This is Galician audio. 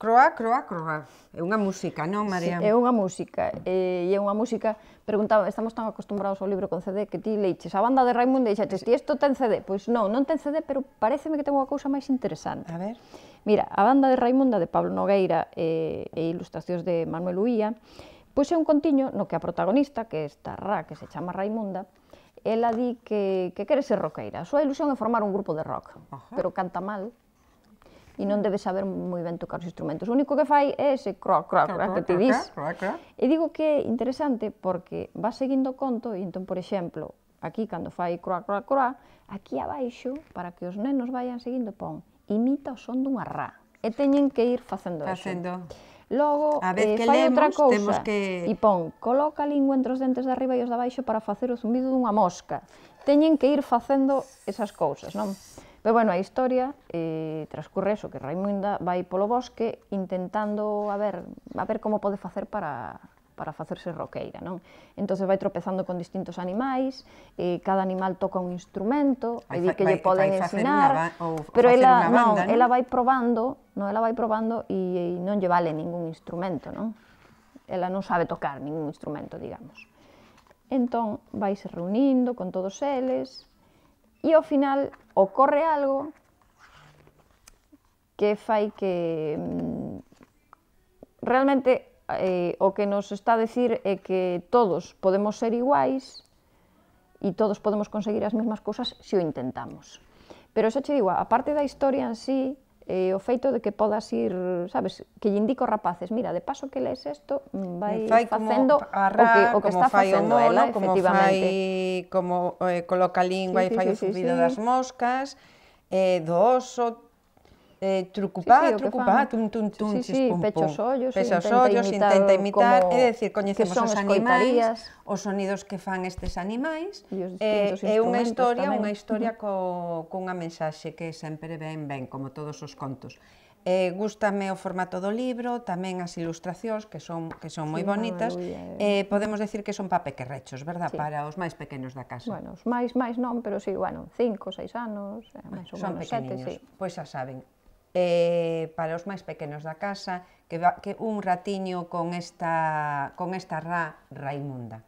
Croa, croa, croa. É unha música, non, María? Sí, é unha música. E, e é unha música... Preguntaba, estamos tan acostumbrados ao libro con CD que ti leiches a banda de Raimundo e dixaches, ti isto ten CD? Pois non, non ten CD, pero pareceme que ten unha cousa máis interesante. A ver. Mira, a banda de Raimunda de Pablo Nogueira e, e ilustracións de Manuel Uía, pois é un contiño no que a protagonista, que é esta Ra, que se chama Raimunda, ela di que, que quere ser roqueira. A súa ilusión é formar un grupo de rock, Ajá. pero canta mal, e non debes saber moi ben tocar os instrumentos. O único que fai é ese croc, croc, croc, croc que ti dis. E digo que é interesante porque va seguindo o conto e entón, por exemplo, aquí cando fai croa, croa, croa, aquí abaixo, para que os nenos vayan seguindo, pon, imita o son dunha rá. E teñen que ir facendo, facendo. eso. Logo, a vez eh, que fai lemos, outra cousa, temos que... e pon, coloca a lingua entre os dentes de arriba e os de abaixo para facer o zumbido dunha mosca. Teñen que ir facendo esas cousas, non? Pero bueno, a historia eh, transcurre eso, que Raimunda vai polo bosque intentando a ver, a ver como pode facer para, para facerse roqueira, non? Entonces vai tropezando con distintos animais, eh, cada animal toca un instrumento, vai, e di que vai, lle poden ensinar, ou pero ela, banda, non, non, ela vai probando, non, ela vai probando e, e non lle vale ningún instrumento, non? Ela non sabe tocar ningún instrumento, digamos. Entón, vaise reunindo con todos eles, e ao final ocorre algo que fai que mm, realmente eh, o que nos está a decir é que todos podemos ser iguais e todos podemos conseguir as mesmas cousas se o intentamos. Pero xa che digo, a parte da historia en sí, eh, o feito de que podas ir, sabes, que lle indico rapaces, mira, de paso que lees isto, mm, vai fai facendo arra, o que, o que está facendo mono, ela, como efectivamente. Fai, como eh, coloca lingua sí, e sí, fai sí, o sí, sí, sí. das moscas, eh, do oso, eh, trucupá, sí, sí, trucupá, tum, tum, tum, sí, sí, chis, pum, pum. ollos, pecha os ollos, intenta imitar, como... é dicir, coñecemos os animais, os sonidos que fan estes animais, e eh, é unha historia, unha historia co, cunha mensaxe que sempre ben ben, como todos os contos. Eh, gústame o formato do libro, tamén as ilustracións que son que son moi sí, bonitas. Eh. eh, podemos decir que son pa pequerrechos, verdad? Sí. Para os máis pequenos da casa. Bueno, os máis máis non, pero si, sí, bueno, 5, 6 anos, eh, máis ou menos 7, si. Pois xa saben eh, para os máis pequenos da casa, que, va, que un ratiño con esta, con esta ra raimunda.